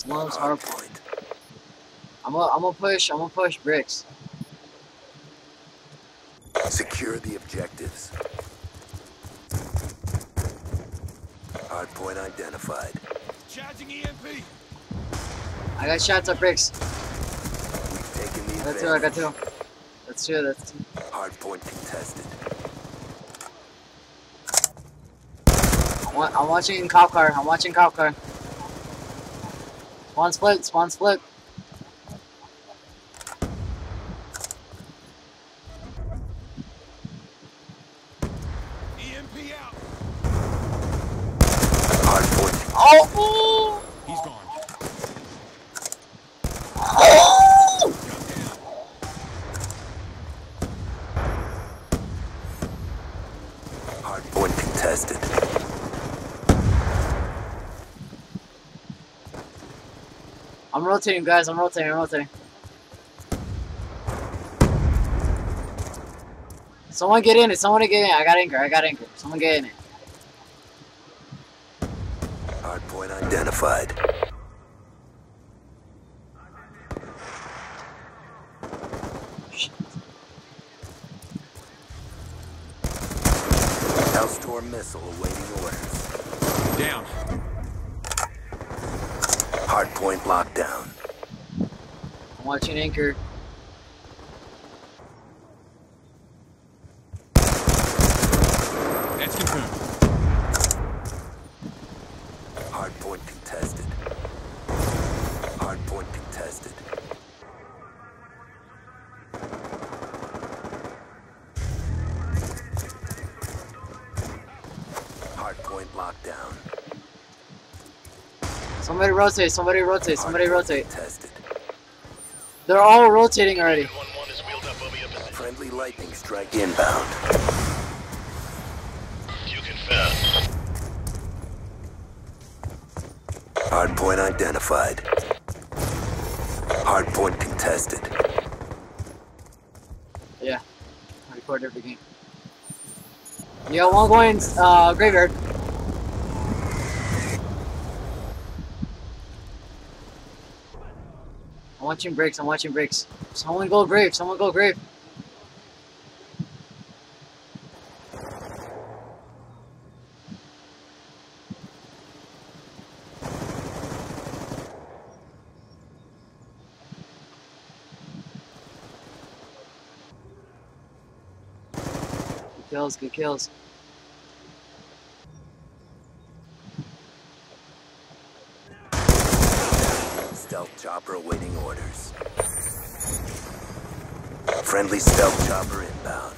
Slums hard. Hardpoint. I'm gonna I'm gonna push. I'm gonna push bricks. Secure the objectives. Hardpoint identified. Charging EMP. I got shots at bricks. We've taken the I got two. I got two. That's two. That's two. Hardpoint contested. I'm, wa- I'm watching cop car. I'm watching cop car. Spawn split. Spawn split. EMP out. Hardpoint. Oh! oh. He's gone. Oh! Hardpoint contested. I'm rotating, guys. I'm rotating. I'm rotating. Someone get in it. Someone get in. I got anchor. I got anchor. Someone get in it. Hardpoint identified. Shit. Hellstorm missile awaiting orders. Down. Hardpoint lockdown. I'm watching anchor. That's confirmed. Hardpoint contested. Hardpoint contested. Hardpoint lockdown. Somebody rotate. Somebody rotate. Somebody rotate. Contested. They're all rotating already. Friendly lightning strike inbound. Hardpoint identified. Hardpoint contested. Yeah. I record every game. Yeah, one going uh graveyard. Watching breaks, I'm watching breaks. Someone go grave, someone go grave. Good kills, good kills. Stealth chopper awaiting orders. Friendly stealth chopper inbound.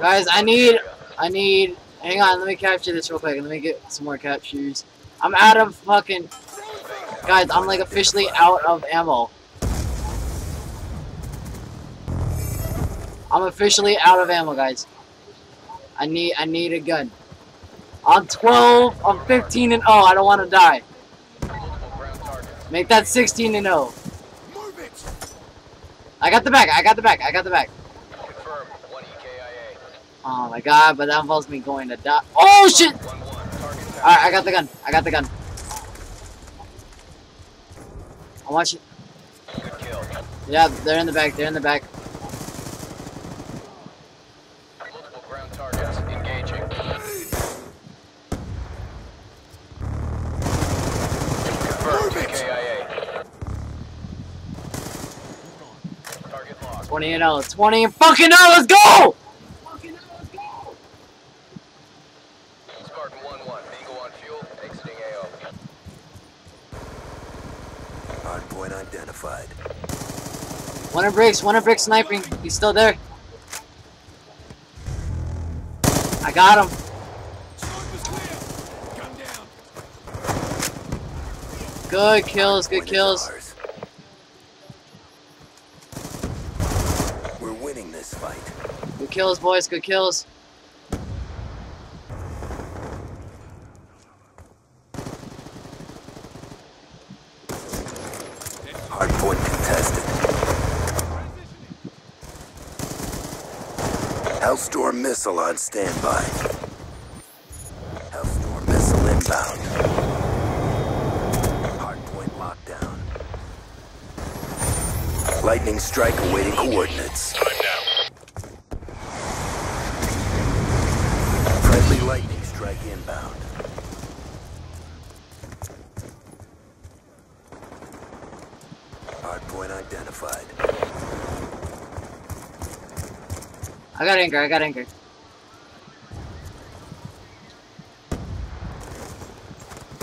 Guys, I need, I need, hang on, let me capture this real quick. Let me get some more captures. I'm out of fucking, guys, I'm like officially out of ammo. I'm officially out of ammo, guys. I need, I need a gun. I'm 12, I'm 15 and oh, I don't want to die. Make that 16 and 0. Move it. I got the back, I got the back, I got the back. Confirmed. One EKIA. Oh my god, but that involves me going to die. Oh shit! Alright, I got the gun. I got the gun. I want you. Yeah, they're in the back. They're in the back. 20 and 0. 20 and fucking 0. Let's go! Spartan 1-1. Bingo on fuel. Exiting AO. Hardpoint identified. One of bricks. One of bricks sniping. He's still there. I got him. Good kills. Good kills. kills, boys. Good kills. Hardpoint contested. Hellstorm missile on standby. Hellstorm missile inbound. Hardpoint lockdown. Lightning strike awaiting coordinates. Friendly lightning strike inbound. Hardpoint identified. I got anchor, I got anchor.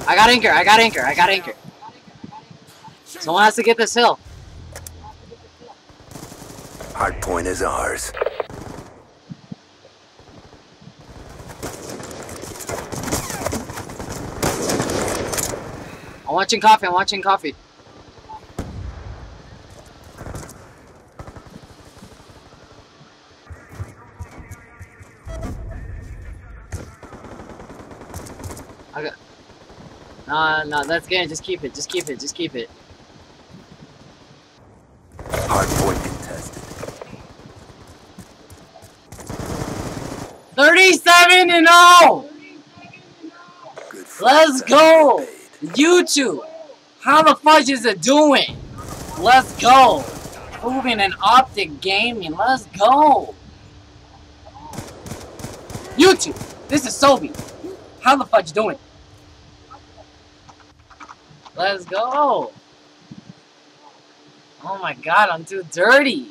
I got anchor, I got anchor, I got anchor. Someone has to get this hill. Hardpoint is ours. I'm watching coffee, I'm watching coffee. Got. Nah, nah, that's good. Just keep it. Just keep it. Just keep it. Hardpoint contested. 37 and 0! Good Let's go! YouTube! How the fudge is it doing? Let's go! Proving an OpTic Gaming. Let's go! YouTube! This is Sobe. How the fudge doing? Let's go! Oh my god, I'm too dirty!